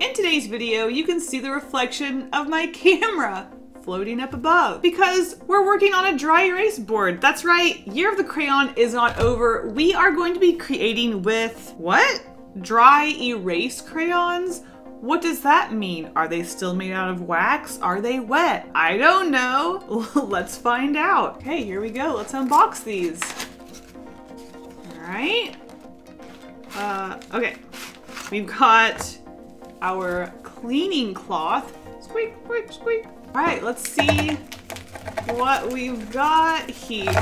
In today's video, you can see the reflection of my camera floating up above because we're working on a dry erase board. That's right, Year of the Crayon is not over. We are going to be creating with what? Dry erase crayons? What does that mean? Are they still made out of wax? Are they wet? I don't know. Let's find out. Okay, here we go. Let's unbox these. All right. Uh, okay. We've got our cleaning cloth. Squeak, squeak, squeak. All right, let's see what we've got here.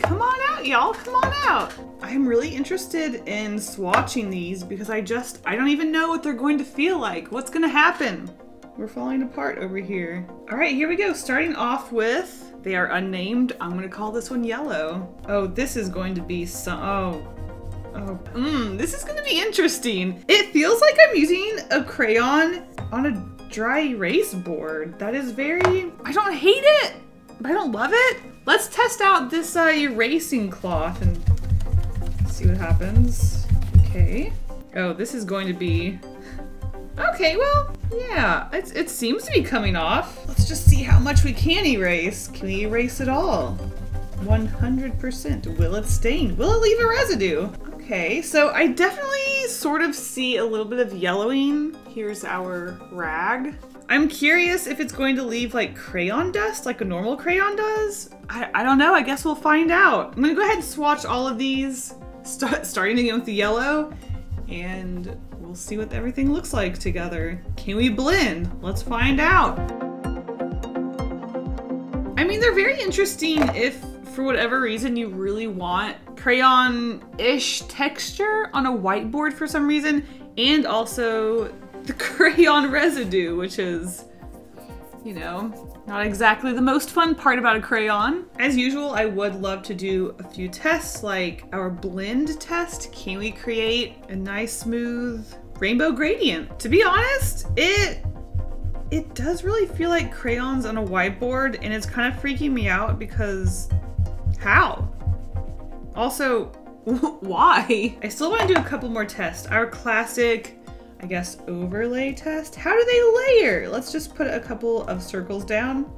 Come on out, y'all, come on out. I'm really interested in swatching these because I just, I don't even know what they're going to feel like. What's gonna happen? We're falling apart over here. All right, here we go. Starting off with, they are unnamed. I'm gonna call this one yellow. Oh, this is going to be some, oh, Oh, mmm, this is gonna be interesting. It feels like I'm using a crayon on a dry erase board. That is very, I don't hate it, but I don't love it. Let's test out this uh, erasing cloth and see what happens. Okay. Oh, this is going to be, okay, well, yeah, it's, it seems to be coming off. Let's just see how much we can erase. Can we erase it all? 100%. Will it stain? Will it leave a residue? Okay, so I definitely sort of see a little bit of yellowing. Here's our rag. I'm curious if it's going to leave like crayon dust like a normal crayon does. I, I don't know, I guess we'll find out. I'm gonna go ahead and swatch all of these, start, starting again with the yellow, and we'll see what everything looks like together. Can we blend? Let's find out. I mean, they're very interesting if for whatever reason you really want crayon-ish texture on a whiteboard for some reason, and also the crayon residue, which is, you know, not exactly the most fun part about a crayon. As usual, I would love to do a few tests, like our blend test. Can we create a nice, smooth rainbow gradient? To be honest, it it does really feel like crayons on a whiteboard, and it's kind of freaking me out because how? Also, why? I still want to do a couple more tests. Our classic, I guess, overlay test. How do they layer? Let's just put a couple of circles down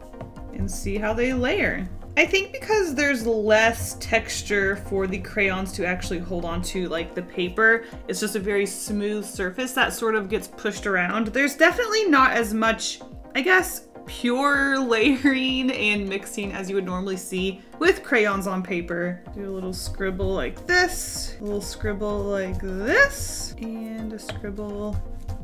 and see how they layer. I think because there's less texture for the crayons to actually hold on to like the paper, it's just a very smooth surface that sort of gets pushed around. There's definitely not as much, I guess, pure layering and mixing as you would normally see with crayons on paper. Do a little scribble like this, a little scribble like this, and a scribble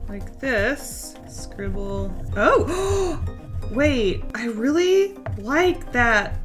like this. Scribble. Oh! Wait, I really like that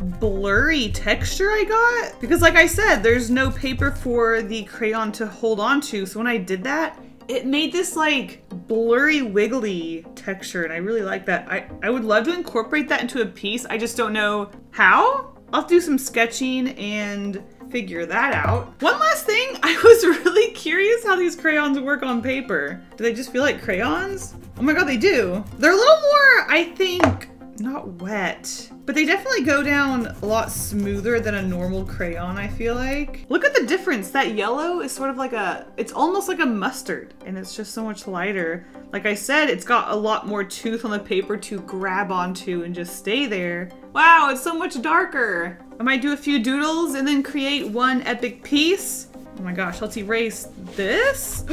blurry texture I got. Because like I said, there's no paper for the crayon to hold on to. So when I did that, it made this like blurry wiggly texture and I really like that. I, I would love to incorporate that into a piece. I just don't know how. I'll do some sketching and figure that out. One last thing, I was really curious how these crayons work on paper. Do they just feel like crayons? Oh my god, they do. They're a little more, I think, not wet, but they definitely go down a lot smoother than a normal crayon, I feel like. Look at the difference. That yellow is sort of like a, it's almost like a mustard and it's just so much lighter. Like I said, it's got a lot more tooth on the paper to grab onto and just stay there. Wow, it's so much darker. I might do a few doodles and then create one epic piece. Oh my gosh, let's erase this.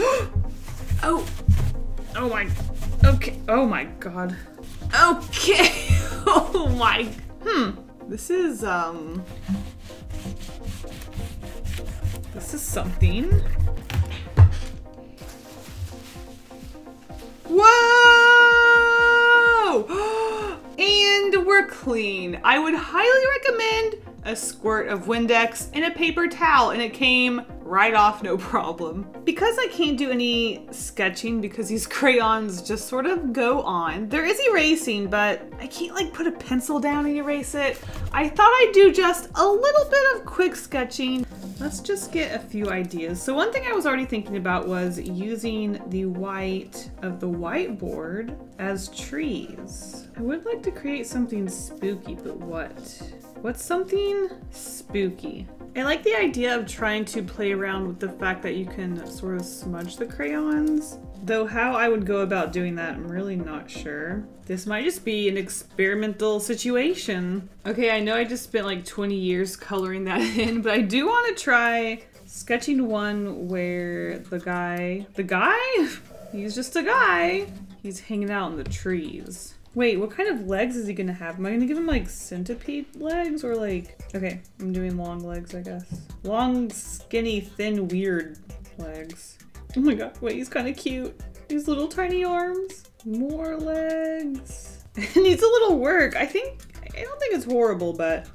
oh, oh my, okay, oh my god. Okay. oh my. Hmm. This is, um. This is something. Whoa! and we're clean. I would highly recommend a squirt of Windex and a paper towel and it came right off no problem. Because I can't do any sketching because these crayons just sort of go on, there is erasing, but I can't like put a pencil down and erase it. I thought I'd do just a little bit of quick sketching. Let's just get a few ideas. So one thing I was already thinking about was using the white of the whiteboard as trees. I would like to create something spooky, but what? What's something spooky? I like the idea of trying to play around with the fact that you can sort of smudge the crayons Though how I would go about doing that, I'm really not sure. This might just be an experimental situation. Okay, I know I just spent like 20 years coloring that in, but I do want to try sketching one where the guy, the guy? He's just a guy. He's hanging out in the trees. Wait, what kind of legs is he gonna have? Am I gonna give him like centipede legs or like, okay, I'm doing long legs, I guess. Long, skinny, thin, weird legs. Oh my god, wait, he's kind of cute. These little tiny arms. More legs. it needs a little work. I think, I don't think it's horrible, but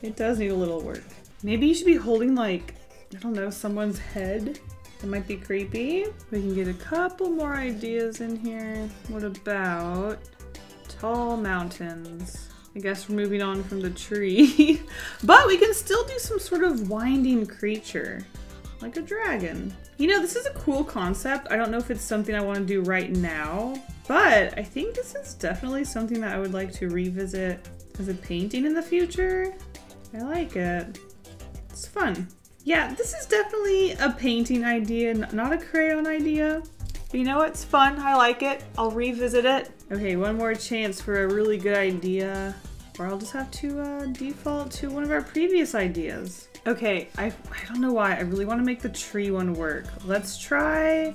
it does need a little work. Maybe you should be holding like, I don't know, someone's head. It might be creepy. We can get a couple more ideas in here. What about tall mountains? I guess we're moving on from the tree. but we can still do some sort of winding creature, like a dragon. You know, this is a cool concept. I don't know if it's something I want to do right now, but I think this is definitely something that I would like to revisit as a painting in the future. I like it. It's fun. Yeah, this is definitely a painting idea, not a crayon idea. But you know It's fun. I like it. I'll revisit it. Okay, one more chance for a really good idea. Or I'll just have to uh, default to one of our previous ideas. Okay, I, I don't know why. I really want to make the tree one work. Let's try,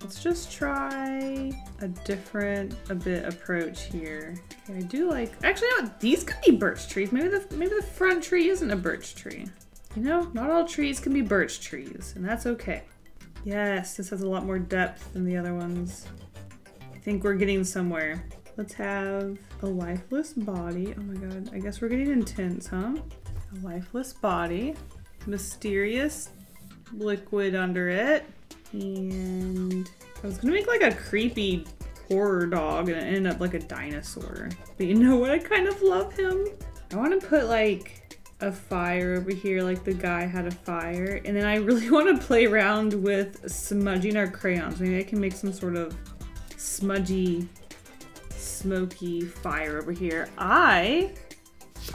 let's just try a different a bit approach here. Okay, I do like, actually no, these could be birch trees. Maybe the, maybe the front tree isn't a birch tree. You know, not all trees can be birch trees, and that's okay. Yes, this has a lot more depth than the other ones. I think we're getting somewhere. Let's have a lifeless body. Oh my god, I guess we're getting intense, huh? A lifeless body. Mysterious liquid under it. And I was gonna make like a creepy horror dog and it ended up like a dinosaur. But you know what? I kind of love him. I want to put like a fire over here like the guy had a fire. And then I really want to play around with smudging our crayons. Maybe I can make some sort of smudgy, smoky fire over here. I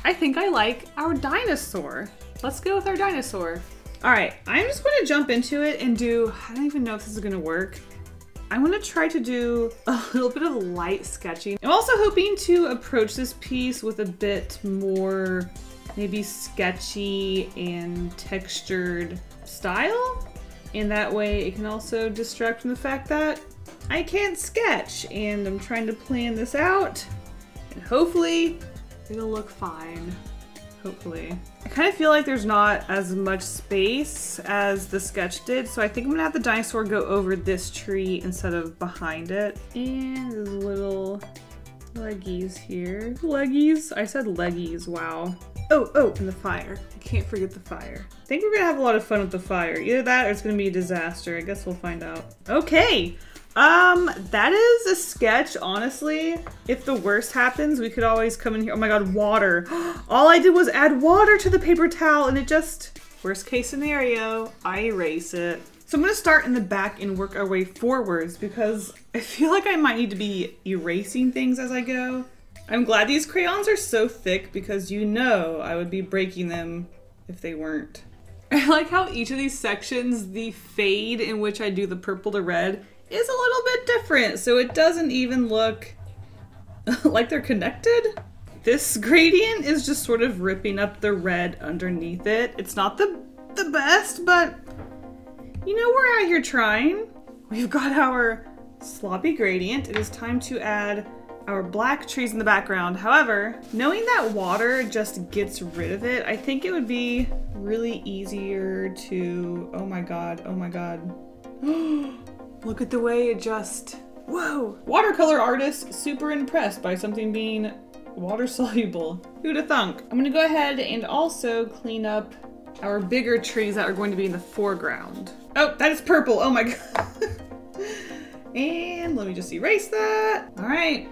I think I like our dinosaur. Let's go with our dinosaur. All right, I'm just going to jump into it and do, I don't even know if this is going to work. I'm to try to do a little bit of light sketching. I'm also hoping to approach this piece with a bit more maybe sketchy and textured style. And that way it can also distract from the fact that I can't sketch and I'm trying to plan this out. And hopefully It'll look fine. Hopefully. I kind of feel like there's not as much space as the sketch did, so I think I'm gonna have the dinosaur go over this tree instead of behind it. And there's little leggies here. Leggies? I said leggies, wow. Oh, oh, and the fire. I can't forget the fire. I think we're gonna have a lot of fun with the fire. Either that or it's gonna be a disaster. I guess we'll find out. Okay, um, that is a sketch, honestly. If the worst happens, we could always come in here. Oh my god, water. All I did was add water to the paper towel and it just, worst case scenario, I erase it. So I'm gonna start in the back and work our way forwards because I feel like I might need to be erasing things as I go. I'm glad these crayons are so thick because you know I would be breaking them if they weren't. I like how each of these sections, the fade in which I do the purple to red is a little bit different, so it doesn't even look like they're connected. This gradient is just sort of ripping up the red underneath it. It's not the, the best, but you know, we're out here trying. We've got our sloppy gradient. It is time to add our black trees in the background. However, knowing that water just gets rid of it, I think it would be really easier to, oh my God, oh my God. Look at the way it just, whoa. Watercolor artist super impressed by something being water soluble. Who'd have thunk? I'm gonna go ahead and also clean up our bigger trees that are going to be in the foreground. Oh, that is purple, oh my god. And let me just erase that. All right,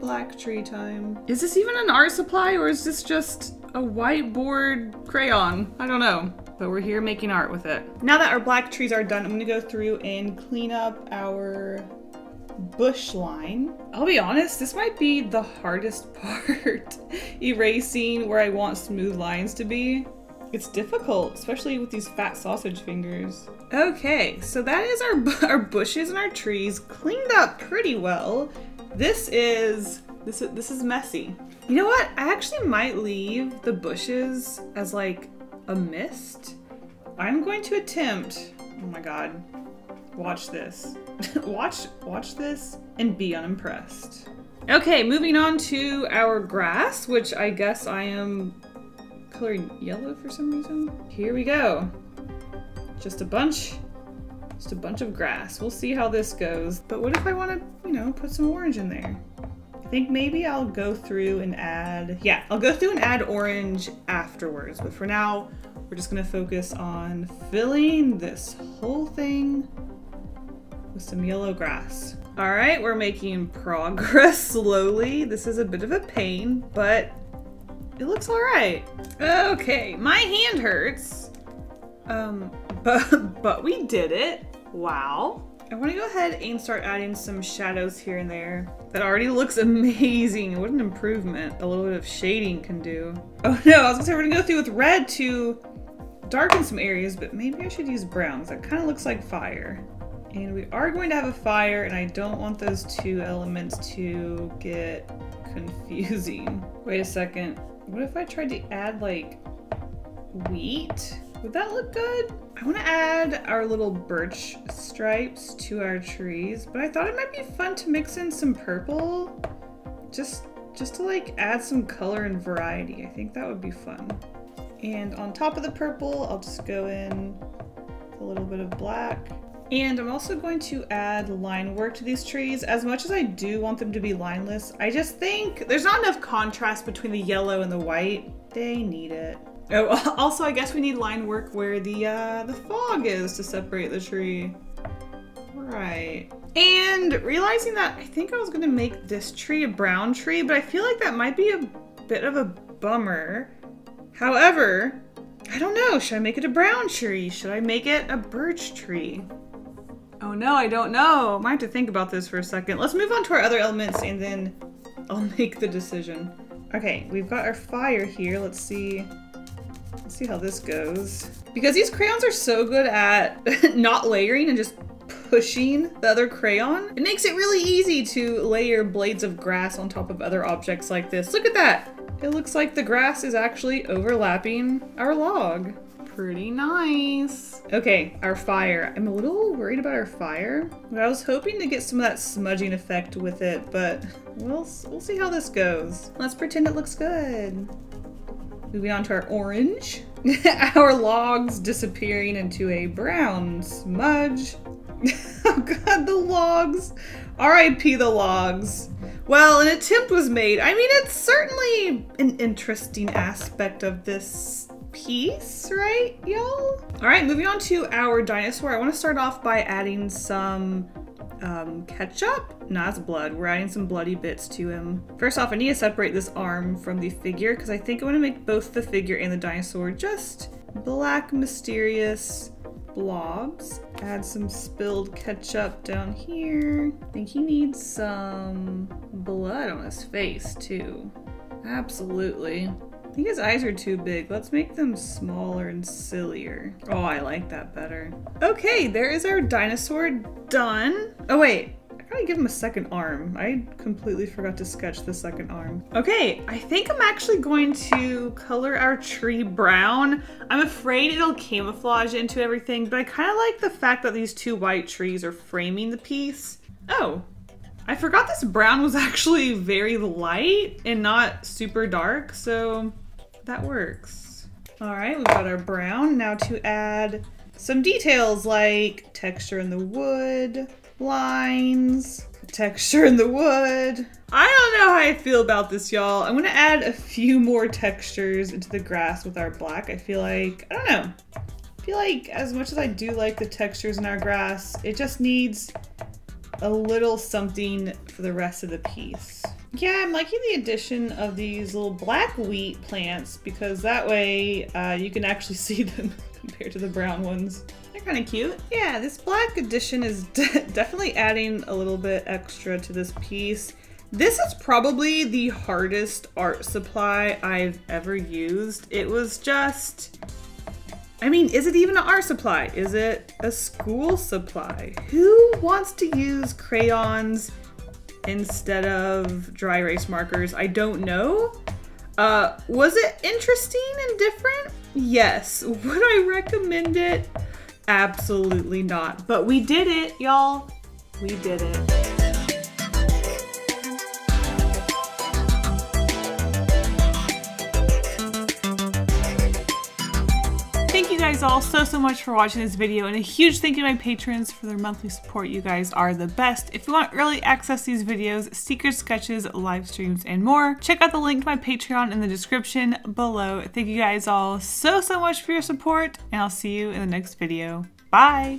black tree time. Is this even an art supply or is this just a whiteboard crayon? I don't know but we're here making art with it. Now that our black trees are done, I'm gonna go through and clean up our bush line. I'll be honest, this might be the hardest part, erasing where I want smooth lines to be. It's difficult, especially with these fat sausage fingers. Okay, so that is our, our bushes and our trees cleaned up pretty well. This is, this is, this is messy. You know what? I actually might leave the bushes as like a mist. I'm going to attempt, oh my god, watch this. watch, watch this and be unimpressed. Okay, moving on to our grass, which I guess I am yellow for some reason. Here we go. Just a bunch, just a bunch of grass. We'll see how this goes. But what if I want to, you know, put some orange in there? I think maybe I'll go through and add, yeah, I'll go through and add orange afterwards. But for now, we're just gonna focus on filling this whole thing with some yellow grass. All right, we're making progress slowly. This is a bit of a pain, but it looks all right. Okay, my hand hurts. Um, but, but we did it. Wow. I want to go ahead and start adding some shadows here and there. That already looks amazing. What an improvement a little bit of shading can do. Oh no, I was gonna say we're gonna go through with red to darken some areas, but maybe I should use browns. That kind of looks like fire. And we are going to have a fire, and I don't want those two elements to get confusing. Wait a second. What if I tried to add like wheat? Would that look good? I want to add our little birch stripes to our trees, but I thought it might be fun to mix in some purple. Just, just to like add some color and variety. I think that would be fun. And on top of the purple, I'll just go in a little bit of black. And I'm also going to add line work to these trees. As much as I do want them to be lineless, I just think there's not enough contrast between the yellow and the white. They need it. Oh, also I guess we need line work where the, uh, the fog is to separate the tree. Right. And realizing that I think I was gonna make this tree a brown tree, but I feel like that might be a bit of a bummer. However, I don't know, should I make it a brown tree? Should I make it a birch tree? Oh no, I don't know. I might have to think about this for a second. Let's move on to our other elements and then I'll make the decision. Okay, we've got our fire here. Let's see. Let's see how this goes. Because these crayons are so good at not layering and just pushing the other crayon, it makes it really easy to layer blades of grass on top of other objects like this. Look at that! It looks like the grass is actually overlapping our log. Pretty nice. Okay, our fire. I'm a little worried about our fire. I was hoping to get some of that smudging effect with it, but we'll, we'll see how this goes. Let's pretend it looks good. Moving on to our orange. our logs disappearing into a brown smudge. oh god, the logs. R.I.P. the logs. Well, an attempt was made. I mean, it's certainly an interesting aspect of this piece, right, y'all? All right, moving on to our dinosaur. I want to start off by adding some um, ketchup. No, that's blood. We're adding some bloody bits to him. First off, I need to separate this arm from the figure because I think I want to make both the figure and the dinosaur just black, mysterious blobs. Add some spilled ketchup down here. I think he needs some blood on his face too. Absolutely. I think his eyes are too big. Let's make them smaller and sillier. Oh, I like that better. Okay, there is our dinosaur done. Oh wait, I gotta give him a second arm. I completely forgot to sketch the second arm. Okay, I think I'm actually going to color our tree brown. I'm afraid it'll camouflage into everything, but I kind of like the fact that these two white trees are framing the piece. Oh, I forgot this brown was actually very light and not super dark, so that works. All right, we've got our brown. Now to add some details like texture in the wood, lines, texture in the wood. I don't know how I feel about this, y'all. I'm gonna add a few more textures into the grass with our black. I feel like, I don't know. I feel like as much as I do like the textures in our grass, it just needs a little something for the rest of the piece. Yeah, I'm liking the addition of these little black wheat plants because that way uh, you can actually see them compared to the brown ones. They're kind of cute. Yeah, this black addition is de definitely adding a little bit extra to this piece. This is probably the hardest art supply I've ever used. It was just I mean, is it even an art supply? Is it a school supply? Who wants to use crayons instead of dry erase markers? I don't know. Uh, was it interesting and different? Yes. Would I recommend it? Absolutely not. But we did it, y'all. We did it. All so, so much for watching this video and a huge thank you to my patrons for their monthly support. You guys are the best. If you want early access to these videos, secret sketches, live streams, and more, check out the link to my Patreon in the description below. Thank you guys all so, so much for your support and I'll see you in the next video. Bye!